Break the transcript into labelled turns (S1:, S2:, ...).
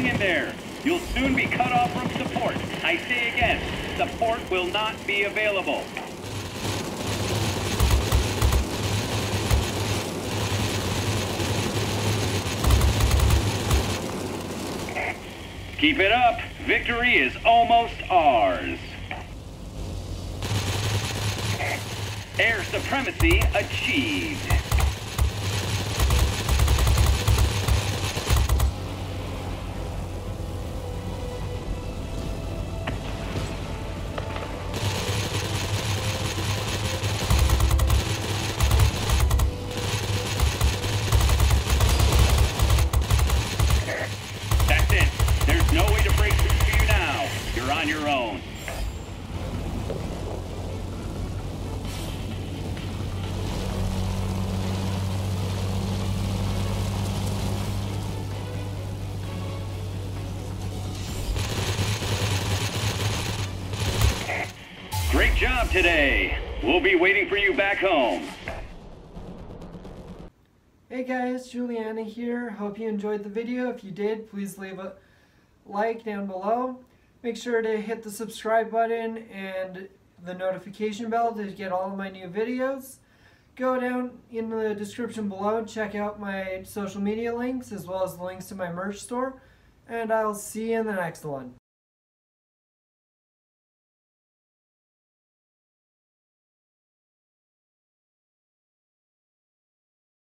S1: Hang in there. You'll soon be cut off from support. I say again, support will not be available. Keep it up. Victory is almost ours. Air supremacy achieved. Great job today. We'll be waiting for you back home.
S2: Hey guys, Julianna here. Hope you enjoyed the video. If you did, please leave a like down below. Make sure to hit the subscribe button and the notification bell to get all of my new videos. Go down in the description below, check out my social media links as well as the links to my merch store, and I'll see you in the next one.